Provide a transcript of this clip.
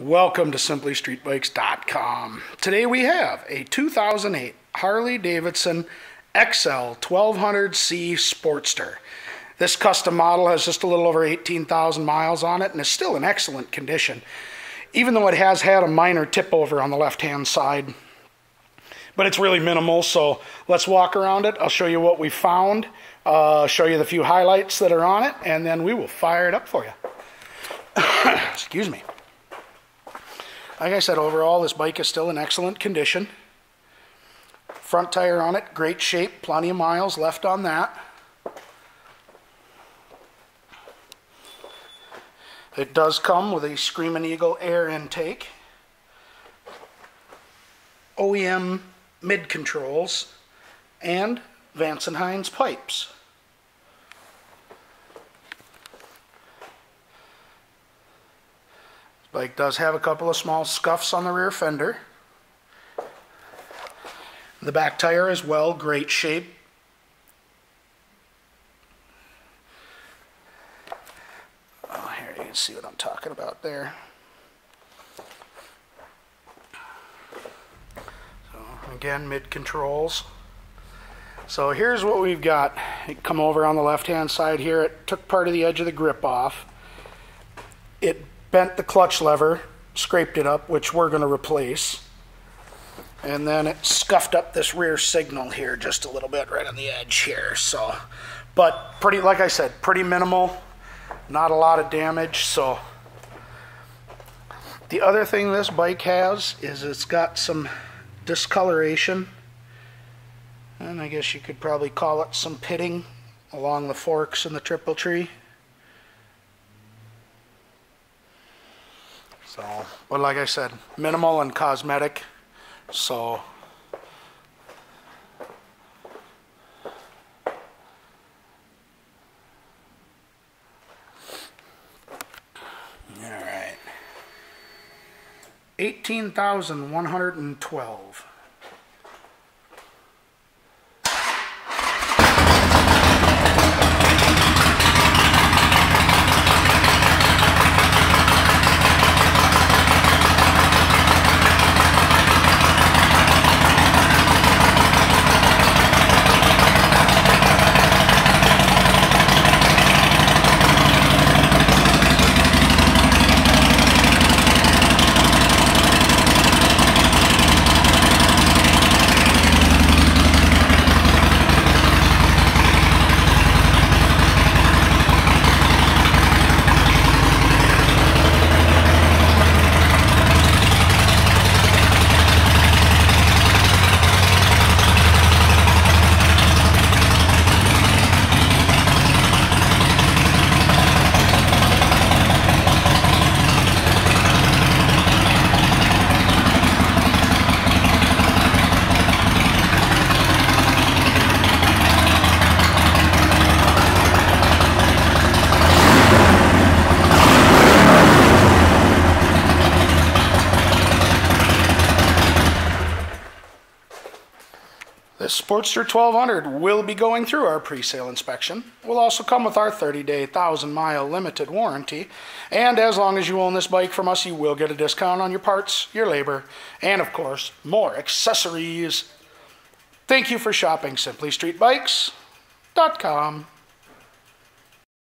Welcome to SimplyStreetBikes.com. Today we have a 2008 Harley Davidson XL 1200C Sportster. This custom model has just a little over 18,000 miles on it and is still in excellent condition, even though it has had a minor tip over on the left hand side. But it's really minimal, so let's walk around it. I'll show you what we found, uh, show you the few highlights that are on it, and then we will fire it up for you. Excuse me. Like I said, overall, this bike is still in excellent condition. Front tire on it, great shape, plenty of miles left on that. It does come with a Screaming Eagle air intake, OEM mid controls, and Vance & Hines pipes. Bike does have a couple of small scuffs on the rear fender. The back tire as well, great shape. Oh, here you can see what I'm talking about there. So again, mid controls. So here's what we've got. It come over on the left hand side here. It took part of the edge of the grip off. It bent the clutch lever, scraped it up, which we're going to replace. And then it scuffed up this rear signal here just a little bit right on the edge here. So, but pretty, like I said, pretty minimal, not a lot of damage. So, the other thing this bike has is it's got some discoloration. And I guess you could probably call it some pitting along the forks in the triple tree. So, but like I said, minimal and cosmetic. So, all right, eighteen thousand one hundred and twelve. This Sportster 1200 will be going through our pre-sale inspection. Will also come with our 30-day, 1,000-mile limited warranty. And as long as you own this bike from us, you will get a discount on your parts, your labor, and of course, more accessories. Thank you for shopping SimplyStreetBikes.com.